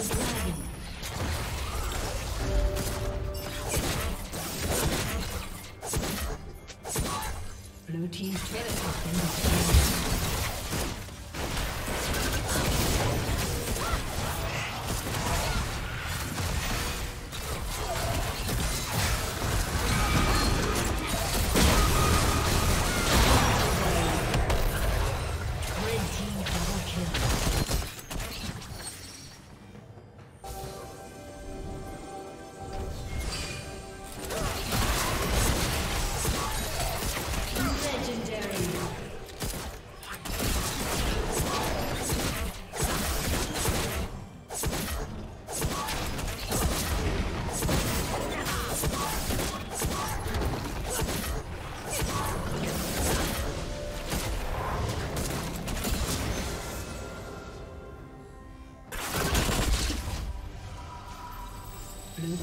destroyed.